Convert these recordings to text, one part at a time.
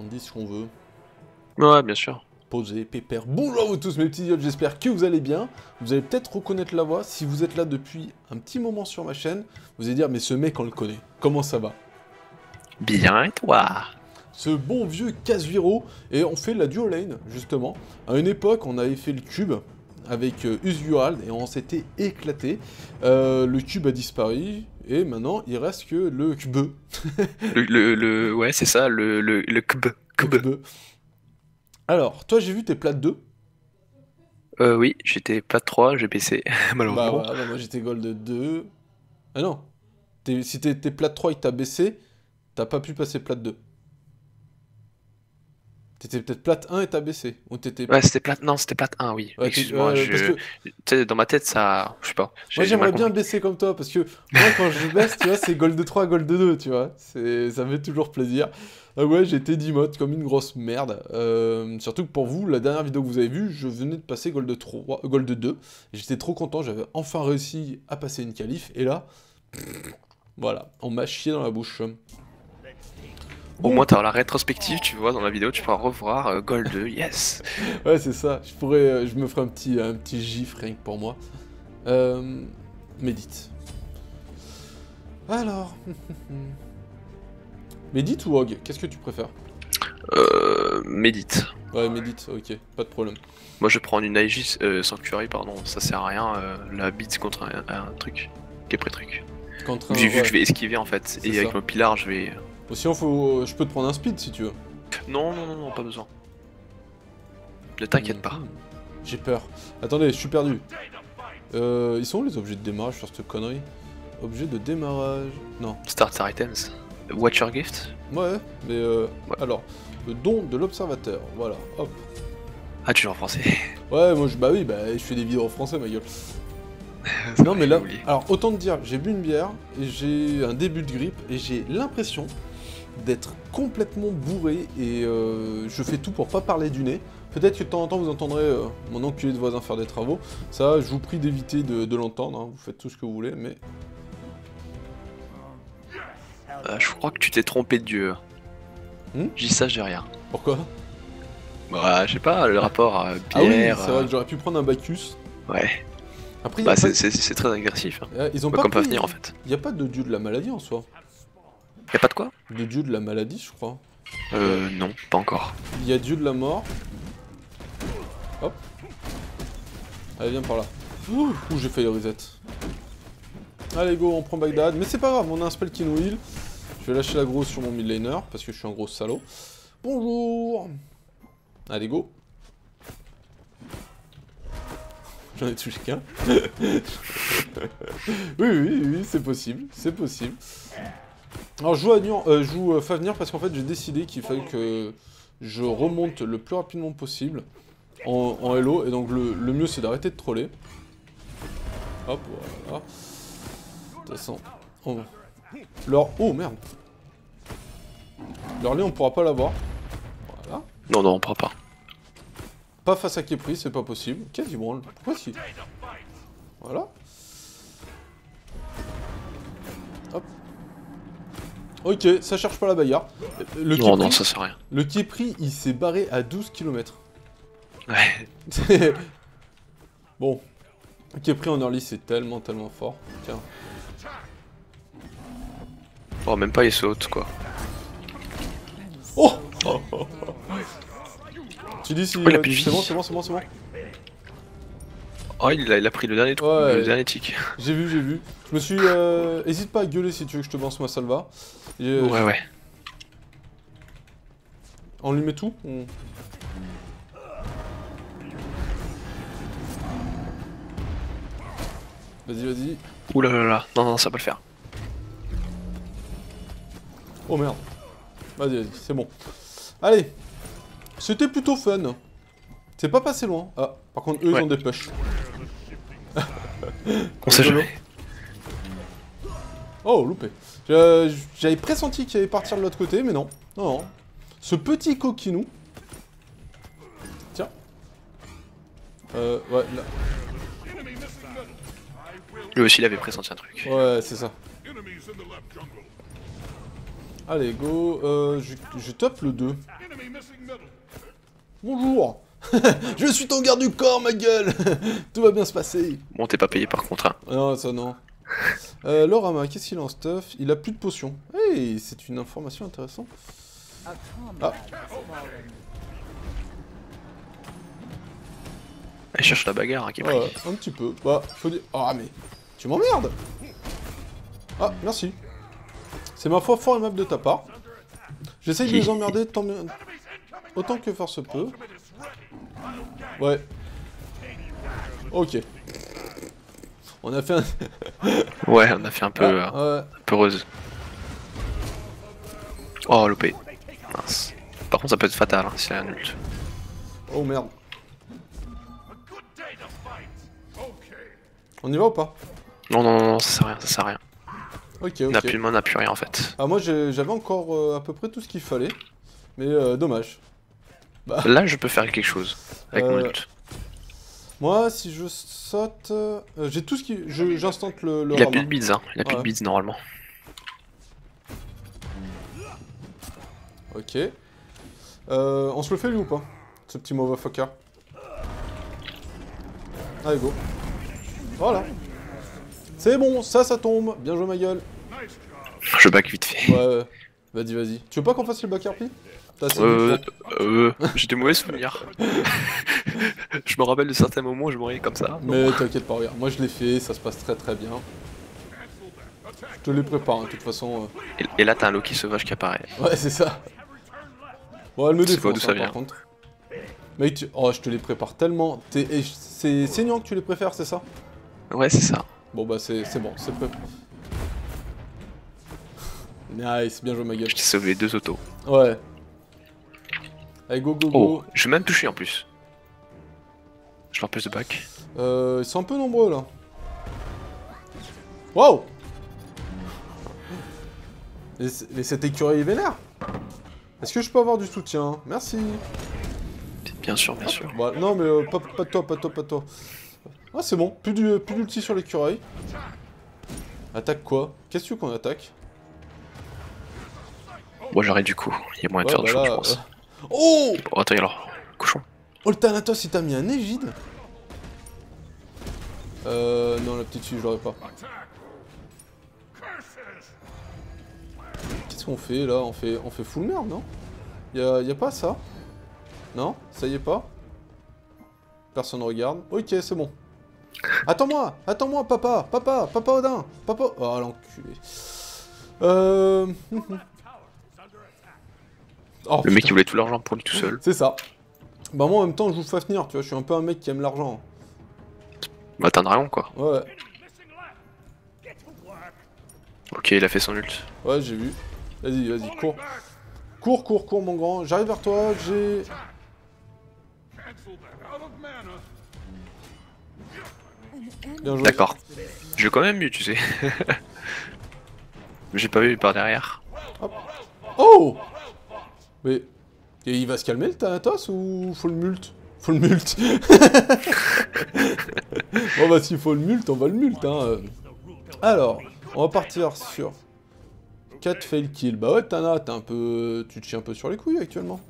On dit ce qu'on veut. Ouais, bien sûr. Posé, pépère. Bonjour à vous tous mes petits idiotes, j'espère que vous allez bien. Vous allez peut-être reconnaître la voix. Si vous êtes là depuis un petit moment sur ma chaîne, vous allez dire, mais ce mec, on le connaît. Comment ça va? Bien, et toi? Ce bon vieux Casviro. Et on fait la duo lane, justement. À une époque, on avait fait le cube avec euh, Usual et on s'était éclaté. Euh, le cube a disparu. Et maintenant, il reste que le cube. le, le, le- Ouais, c'est ça, le, le, le. Kb. Cube. Alors, toi, j'ai vu tes plates 2. Euh, oui, j'étais plat 3, j'ai baissé, Bah, malheureusement. voilà, bah, moi j'étais gold 2. Ah non. Si t'es t'es plat 3 et que t'as baissé, t'as pas pu passer plat 2. T'étais peut-être plat 1 et t'as baissé. Ou t'étais. Ouais, c'était plat... Non, c'était plat 1, oui. Ouais, Excuse-moi, ouais, je... que dans ma tête, ça... Je sais pas. moi j'ai j'aimerais bien baisser comme toi parce que moi quand je baisse, tu vois, c'est gold 3, gold 2, tu vois. Ça me fait toujours plaisir. Ah ouais, j'étais d'emote comme une grosse merde. Euh, surtout que pour vous, la dernière vidéo que vous avez vue, je venais de passer gold 3, euh, gold 2. Et J'étais trop content, j'avais enfin réussi à passer une qualif et là voilà, on m'a chié dans la bouche. Au moins, t'auras la rétrospective, tu vois, dans la vidéo, tu pourras revoir euh, Gold 2, yes Ouais, c'est ça. Je pourrais, euh, je me ferai un petit, un petit gif rien que pour moi. Euh, médite. Alors. médite ou Hog Qu'est-ce que tu préfères? Euh... Médite. Ouais, médite, ok, pas de problème. Moi, je prends une Aegis euh, Sanctuary, pardon, ça sert à rien, euh, la bite contre un, un truc, qui est pré-truc. Contre un- Vu, ouais. que je vais esquiver, en fait, et ça. avec mon pilar, je vais... Ou Sinon, faut, je peux te prendre un speed si tu veux. Non, non, non, non, pas besoin. Ne t'inquiète pas. J'ai peur. Attendez, je suis perdu. Euh, ils sont où les objets de démarrage sur cette connerie? Objets de démarrage. Non. Starter items. Watcher gift Ouais, mais euh, Ouais. alors, le don de l'observateur. Voilà, hop. Ah, tu l'as en français. Ouais, moi je bah oui, bah je fais des vidéos en français, ma gueule. Non mais là, oublié. alors autant te dire, j'ai bu une bière j'ai un début de grippe et j'ai l'impression d'être complètement bourré et euh, je fais tout pour pas parler du nez. Peut-être que de temps en temps vous entendrez euh, mon enculé de voisin faire des travaux. Ça, je vous prie d'éviter de, de l'entendre. hein. Vous faites tout ce que vous voulez, mais Euh, je crois que tu t'es trompé de dieu. Hmm? J'y ça, j'ai rien. pourquoi? Bah, je sais pas, le rapport à Ah oui, bière. c'est vrai que j'aurais pu prendre un Bacchus. Ouais. Après, Bah, pas- c'est- très agressif. Hein. ils ont Bah, pas comme pris- Fafnir, en fait. Il n'y a pas de dieu de la maladie en soi. Y'a pas de quoi? De dieu de la maladie, je crois. Euh, non, pas encore. Il y a Dieu de la mort. Hop. Allez, viens par là. Ouh, j'ai fait le reset. Allez, go, on prend Bagdad. Mais c'est pas grave, on a un spell qui nous heal. Je vais lâcher la grosse sur mon mid laner parce que je suis un gros salaud. Bonjour. Allez, go. J'en ai touché qu'un. oui, oui, oui, c'est possible, c'est possible. Alors je joue, à euh, je joue euh, Fafnir parce qu'en fait j'ai décidé qu'il fallait que je remonte le plus rapidement possible en, en Hello et donc le, le mieux c'est d'arrêter de troller. Hop, voilà. De toute façon, on... Leur... Oh merde Leur lait on pourra pas l'avoir. Voilà. Non, non, on prend pas. Pas face à Kepri, c'est pas possible. Qu'est-ce qu'il branle Pourquoi si Voilà. Ok, ça cherche pas la bagarre. Le Non, Kepri- non, ça sert à rien. Le Kepri, il s'est barré à 12 km. Ouais. bon. Kepri en early, c'est tellement, tellement fort. Tiens. Oh, même pas, il saute, quoi. Oh Tu dis si... Euh, c'est bon, c'est bon, c'est bon, c'est bon. Oh, il a, il a pris le dernier truc, Ouais. le dernier tic. J'ai vu, j'ai vu. Je me suis... Euh... Hésite pas à gueuler si tu veux que je te lance ma salva. Et, euh, Ouais, ouais. On lui met tout On- Vas-y, vas-y. Ouh là là là. Non, non, ça va pas le faire. Oh merde. Vas-y, vas-y, c'est bon. Allez. C'était plutôt fun. C'est pas passé loin. Ah, par contre, eux, Ouais. ils ont des push. On sait jamais. Oh, loupé. J'avais pressenti qu'il allait partir de l'autre côté, mais non. Non, non. Ce petit coquinou. Tiens. Euh, ouais, là. Lui aussi, il avait pressenti un truc. Ouais, c'est ça. Allez, go. Euh, je, je top le 2. Bonjour Je suis ton garde du corps, ma gueule Tout va bien se passer Bon, t'es pas payé par contre. Hein. Non, ça non. Euh, Lorama, qu'est-ce qu'il en stuff? Il a plus de potions. Hey, c'est une information intéressante. Ah. Elle cherche la bagarre hein, qui. Ouais, un petit peu. Bah, faut dire... Ah, mais... Tu m'emmerdes Ah, merci. C'est ma foi fort aimable de ta part. J'essaye de les emmerder tant autant que faire se peut. Ouais. Ok. On a fait un... Ouais, on a fait un peu euh, Ouais. peureuse. Oh, loupé. Mince. Par contre, ça peut être fatal hein, si elle a un ult. Oh merde. On y va ou pas? Non, non, non, non, ça sert à rien, ça sert à rien. Ok, On n'a ok. plus on n'a plus rien en fait. Ah moi j'avais encore euh, à peu près tout ce qu'il fallait. Mais euh, dommage. Là, je peux faire quelque chose avec mon Euh, ult. Moi si je saute... euh, j'ai tout ce qui... J'instante le, le Il a plus de beads, hein. Il a plus de beads normalement. Ok. Euh, on se le fait lui ou pas Ce petit motherfucker? Allez go. Voilà. C'est bon, ça ça tombe. Bien joué ma gueule. Je back vite fait. Ouais, ouais. Vas-y, vas-y. Tu veux pas qu'on fasse le back RP Euh, euh, j'ai des mauvais souvenirs. je me rappelle de certains moments où je mourrais comme ça. Mais t'inquiète pas, regarde. Moi je l'ai fait, ça se passe très très bien. Je te les prépare, hein, de toute façon. Et, et là, t'as un Loki sauvage qui apparaît. euh. Ouais, c'est ça. Bon, elle me Je sais défonce, pas d'où ça hein, vient. par contre. Mec, tu... oh, je te les prépare tellement. C'est saignant que tu les préfères, c'est ça? Ouais, c'est ça. Bon bah c'est c'est bon, c'est prêt. Nice, bien joué ma gueule. Je t'ai sauvé deux autos. Ouais. Allez, go go Oh, go. je vais même toucher en plus. Je leur plus de back. Euh, ils sont un peu nombreux là. Mais c- mais cette écureuil est vénère Est-ce que je peux avoir du soutien? Merci Bien sûr, bien sûr. Bah, non mais euh, pas, pas de toi, pas de toi, pas de toi. Ah c'est bon, plus du- plus d'ulti sur l'écureuil. Attaque quoi? Qu'est-ce que tu veux qu'on attaque? Moi, j'arrête du coup. Il y a de Ouais, bah choses, je là, pense. Oh Oh, attends, alors. Cochon. Oh le Thanatos il t'a mis un égide Euh non la petite fille je l'aurais pas. Qu'est-ce qu'on fait là? On fait, on fait full merde non? Y'a, y a pas ça? Non? Ça y est pas? Personne regarde. Ok c'est bon. Attends-moi Attends-moi papa Papa Papa Odin Papa Oh l'enculé. Euh... Oh, Le mec, il voulait tout l'argent pour lui tout seul. C'est ça. Bah moi en même temps je joue Fafnir, tu vois, je suis un peu un mec qui aime l'argent. Bah, t'es un dragon, quoi. Ouais, Ok, il a fait son ult. ouais j'ai vu. Vas-y, vas-y, cours. Cours, cours, cours mon grand. J'arrive vers toi, j'ai... Bien joué. D'accord. Je vais quand même mieux, tu sais. Mais J'ai pas vu par derrière. Oh Mais... Et il va se calmer le Thanatos ou faut le mult? Faut le mult Bon bah s'il faut le mult, on va le mult hein. Alors, on va partir sur 4 fail kill. Bah ouais Tana, t'es un peu... Tu te chies un peu sur les couilles actuellement.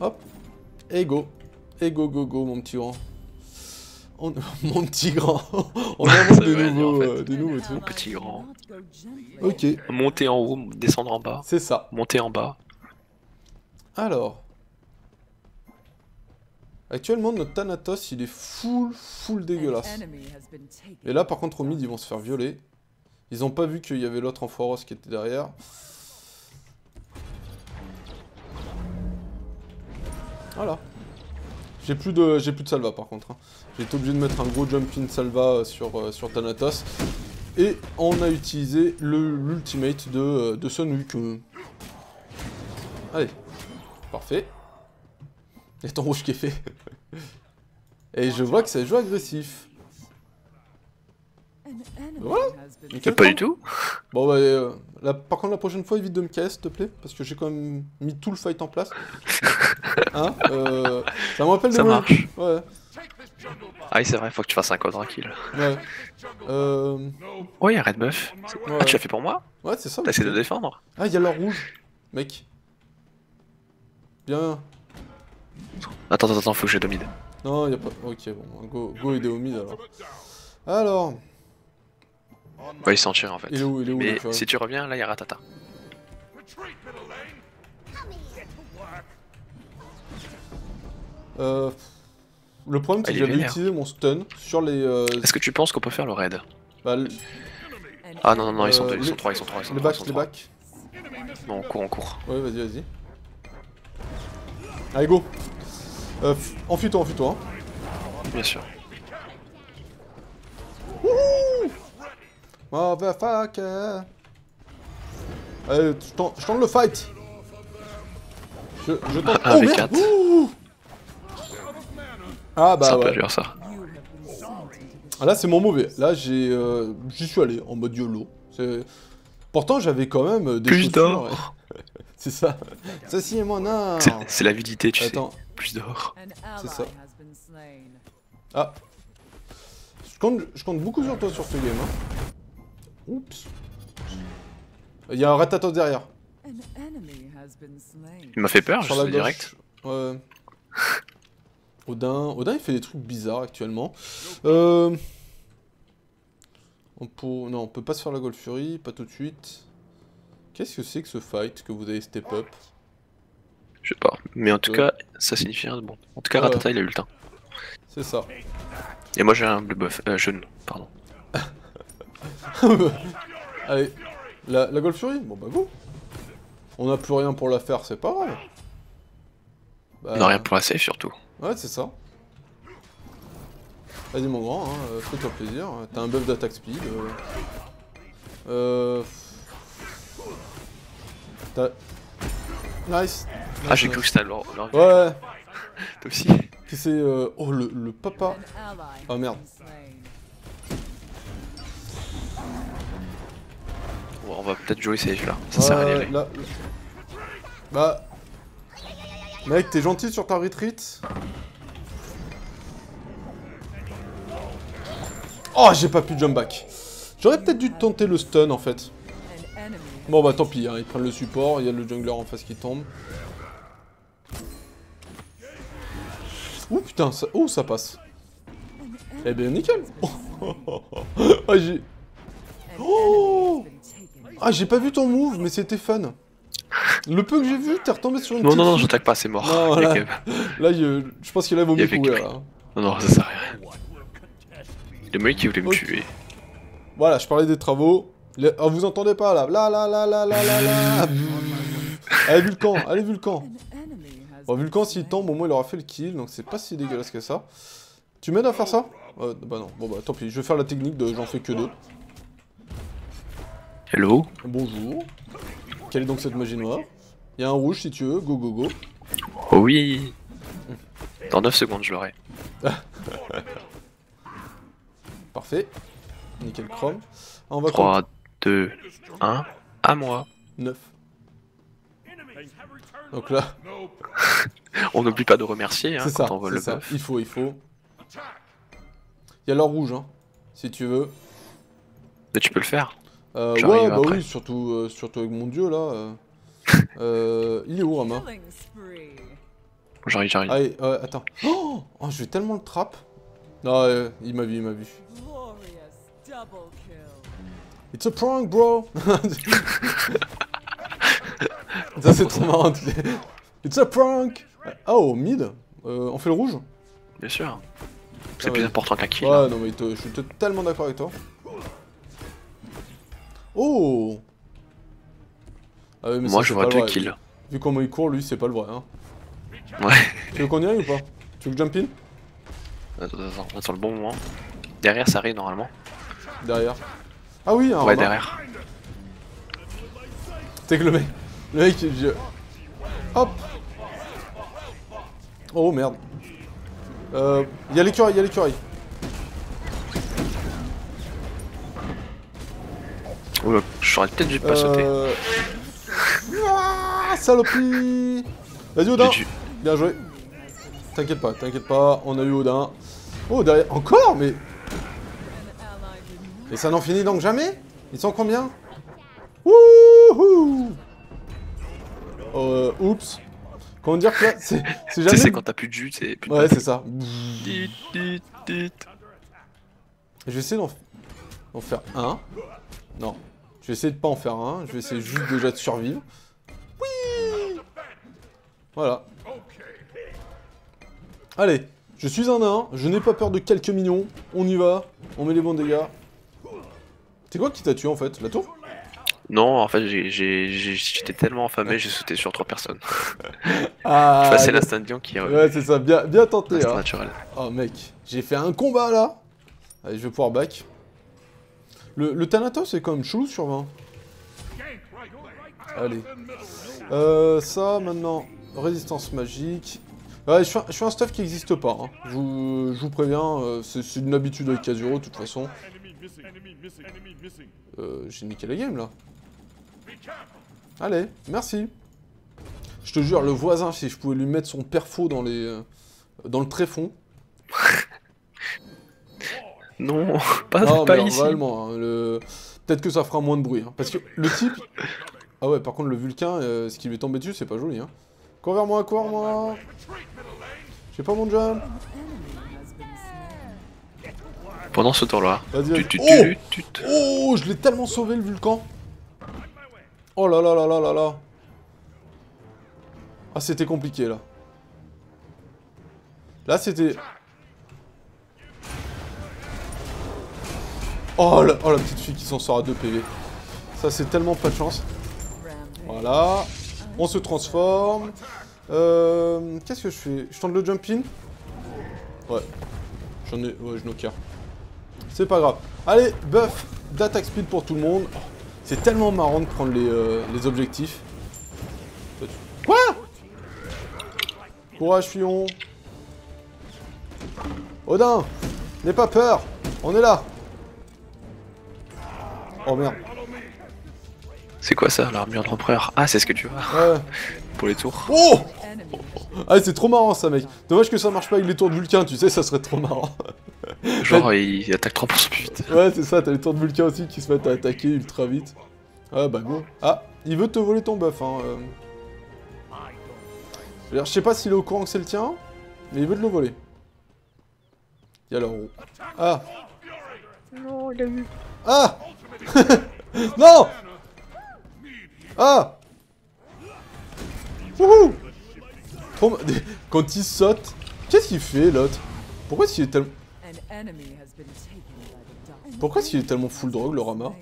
Hop. Et go. Et go go go mon petit grand. On- Mon petit grand. on invente des nouveaux, en fait. euh, des nouveaux trucs. Petit grand. Ok, Monter en haut, descendre en bas. c'est ça. Monter en bas. Alors. Actuellement, notre Thanatos, il est full, full dégueulasse. Et là, par contre, au mid, ils vont se faire violer. Ils ont pas vu qu'il y avait l'autre enfoiros qui était derrière. Voilà. J'ai plus de j'ai plus de salva par contre. hein. J'ai été obligé de mettre un gros jump in salva euh, sur, euh, sur Thanatos. Et on a utilisé l'ultimate de, euh, de Sun Wukong. Allez. Parfait. Et ton rouge qui est fait. Et je vois que ça joue agressif. Voilà. Nickel. Pas du tout. Bon bah euh, là, par contre la prochaine fois évite de me casser s'il te plaît parce que j'ai quand même mis tout le fight en place. Hein euh, Ça me rappelle Ça marche. Ouais, Ah oui, c'est vrai, faut que tu fasses un code kill. ouais. Euh, Oh, y'a Red Buff. ouais. Ah, tu l'as fait pour moi Ouais, c'est ça. T'as essayé de défendre Ah, il y a l'or rouge, mec. Bien. Attends, attends, attends, faut que je domine. Non, y a pas... Ok, bon, go, go aider au mid alors. Alors, On va y sentir en fait. il est où, il est où Mais si tu reviens, là, il y a Ratata. Euh, Le problème, c'est que il est j'avais utilisé mon stun sur les... euh, Est-ce que tu penses qu'on peut faire le raid? Bah, le- Ah non, non, non, ils sont Euh, deux, ils les- sont trois, ils sont trois, ils sont les trois, ils backs, sont les trois. backs. Non, on court, on court. Ouais, vas-y, vas-y. Allez, go euh, Enfuis-toi, enfuis-toi. hein. Bien sûr. Motherfucker Allez, je tente, le fight Je, je tente... Un oh, V4. merde Ouh Ah bah Sympa, ouais. faire ça. Ah, Là, c'est mon mauvais. Là, j'ai, euh, j'y suis allé en mode YOLO. Pourtant, j'avais quand même euh, des Plus chaussures. C'est ça. Ceci est mon art C'est- l'avidité, tu Attends. sais. Plus d'or. C'est ça. Ah. Je compte, je compte beaucoup sur toi sur ce game. Hein. Oups. Il y a un ratatos derrière. Il m'a fait peur, je suis direct. Ouais. Odin, Odin il fait des trucs bizarres actuellement. Euh... On peut... Non, on peut pas se faire la Gold Fury, pas tout de suite. Qu'est-ce que c'est que ce fight que vous avez step up Je sais pas. Mais en tout Ouais. cas, ça signifie rien de bon. En tout cas, Ouais. Ratata, il a eu le temps. C'est ça. Et moi, j'ai un bleu buff. Euh, jaune, pardon. Allez, la, la Gold Fury? Bon bah go. On n'a plus rien pour la faire, c'est pas grave. Bah, On a rien pour la save, surtout. Ouais, c'est ça. Vas-y mon grand, hein, euh, fais-toi plaisir. T'as un buff d'attaque speed. Euh... euh. Nice. Ah, j'ai cru que c'était leur... Ouais, Toi aussi. c'est... euh, Oh, le, le papa. Ah, merde. Bon, on va peut-être jouer safe là. Ça sert à rien. là. Bah... Mec, t'es gentil sur ta retreat Oh, j'ai pas pu jump back. J'aurais peut-être dû tenter le stun en fait. Bon bah tant pis, hein, ils prennent le support, il y a le jungler en face qui tombe. Ouh putain, ça... Oh ça passe. Eh ben nickel Ah j'ai... Oh Ah j'ai pas vu ton move, mais c'était fun. Le peu que j'ai vu, t'es retombé sur une Non, non, non, j'attaque pas, c'est mort. Non, là- Là, je pense qu'il a y avait courir là. Non, non, ça sert à rien. Le mec qui voulait me tuer. Voilà, je parlais des travaux. Ah, vous entendez pas là Là, là, là, là, là, là, là Allez, Vulcan, allez, Vulcan Bon, Vulcan, s'il tombe, au moins il aura fait le kill, donc c'est pas si dégueulasse que ça. Tu m'aides à faire ça? Euh, Bah non, bon bah tant pis, je vais faire la technique de j'en fais que deux. Hello? Bonjour. Quelle est donc cette magie noire? Il y a un rouge si tu veux, go go go. Oh oui Dans 9 secondes, je l'aurai. Parfait. Nickel chrome. Ah, on va 3, 2, 1, à moi. 9. Donc là, On n'oublie pas de remercier hein, c'est quand ça, on vole le ça. Il faut, il faut. Il y a l'or rouge, hein, si tu veux. Mais tu peux le faire. Euh, ouais, bah après. oui, surtout, euh, surtout avec mon dieu là. euh. Euh, il est où Rama J'arrive, j'arrive. Allez, ouais, attends. Oh, oh, je vais tellement le trap. Non, euh, il m'a vu, il m'a vu. It's a prank, bro. Ça c'est trop marrant. It's a prank. Oh, mid. Euh, on fait le rouge Bien sûr. C'est Ah plus ouais. important qu'un kill. Ouais, non mais je suis tellement d'accord avec toi. Oh. Ah mais Moi, ça, je vois deux kills. Vu comment il court, lui, c'est pas le vrai. Hein. Ouais. Tu veux qu'on y aille ou pas? Tu veux que je jump in? Attends, attends, on attend le bon moment. Derrière, ça arrive normalement. Derrière. Ah oui, un Ouais, derrière. C'est que le mec. Le mec, dit. Hop Oh merde. Euh. Y'a l'écureuil, y'a l'écureuil. Oula, j'aurais peut-être dû pas sauter. Euh. Ah, saloperie Vas-y, Odin Bien joué. T'inquiète pas, t'inquiète pas, on a eu Odin. Oh, derrière. Encore Mais. Et ça n'en finit donc jamais? Ils sont combien? Wouhou Euh, oups. comment dire que là, c'est jamais... sais, c'est quand t'as plus de jus, c'est plus de Ouais, c'est ça. Je vais essayer d'en d'en faire un. Non. Je vais essayer de pas en faire un. Je vais essayer juste déjà de survivre. Oui Voilà. Allez, je suis un nain. Je n'ai pas peur de quelques millions. On y va. On met les bons dégâts. C'est quoi qui t'a tué en fait? La tour? Non, en fait, j'étais tellement affamé, j'ai sauté sur trois personnes. Ah c'est l'instinct de qui Ouais, c'est ça. Bien, bien tenté. Hein. naturel. Oh mec, j'ai fait un combat là. Allez, je vais pouvoir back. Le, le Thanatos est quand même chelou sur 20. Allez. Euh, ça maintenant, résistance magique. Ouais, je fais, un- je fais un stuff qui n'existe pas. hein. Je, vous, je vous préviens, euh, c'est c'est une habitude avec Kazuro de toute façon. Euh, j'ai niqué la game là. Allez, merci. Je te jure, le voisin, si je pouvais lui mettre son perfo dans les, euh, dans le tréfonds. Non, pas, Non, pas mais ici. vraiment, hein, le... peut-être que ça fera moins de bruit. hein, parce que le type. Ah ouais, par contre, le Vulcain, euh, ce qui lui est tombé dessus, c'est pas joli. Hein. Cours vers moi, cours vers moi J'ai pas mon jump Pendant ce temps-là. Oh. Oh, je l'ai tellement sauvé le Vulcan Oh là là là là là là Ah, c'était compliqué, là. Là, c'était... Oh la, oh, la petite fille qui s'en sort à 2 PV. Ça, c'est tellement pas de chance. Voilà. On se transforme. Euh, Qu'est-ce que je fais? Je tente le jump in? Ouais. J'en ai... Ouais, je knocker. C'est pas grave. Allez, buff d'attaque speed pour tout le monde. Oh, C'est tellement marrant de prendre les, euh, les objectifs. Quoi? Courage, Fion. Odin N'aie pas peur On est là Oh merde. C'est quoi ça, l'armure de l'empereur? Ah, c'est ce que tu vois Ouais. pour les tours. Oh Ah, c'est trop marrant ça, mec. Dommage que ça marche pas avec les tours de Vulcain, tu sais, ça serait trop marrant. Genre, il attaque 3% plus vite. Ouais, c'est ça, t'as les tours de Vulcain aussi qui se mettent à attaquer ultra vite. Ah, bah go. Ah, il veut te voler ton buff, hein. euh. Je sais pas s'il est au courant que c'est le tien, mais il veut te le voler. Y'a la roue. Ah Non, il a vu. Ah Non Ah Wouhou Quand il saute, qu'est-ce qu'il fait l'autre? Pourquoi est-ce qu'il est tellement... Pourquoi est-ce qu'il est tellement full drogue le Rama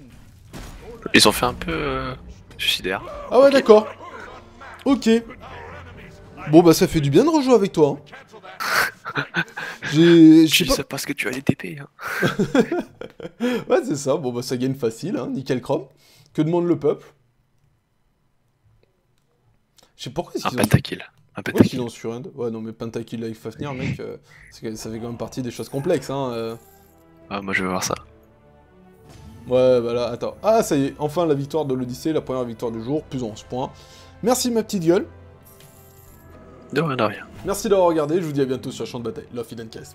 Ils ont fait un peu euh, suicidaire. Ah ouais d'accord. Ok. Bon bah ça fait du bien de rejouer avec toi. hein. J'ai... Je sais pas... parce que tu as les TP. Hein. Ouais c'est ça, bon bah ça gagne facile, hein, nickel chrome. Que demande le peuple? Je sais pourquoi est-ce Un ont... pentakill. Un pentakill. ont sur Ouais non mais pentakill avec Fafnir mec, euh, ça fait quand même partie des choses complexes hein. euh. Ah, moi je veux voir ça. Ouais bah là, attends. Ah ça y est, enfin la victoire de l'Odyssée, la première victoire du jour, plus 11 points. Merci ma petite gueule. De rien, de rien. Merci d'avoir regardé, je vous dis à bientôt sur Champ de Bataille. Love, Hidden Case.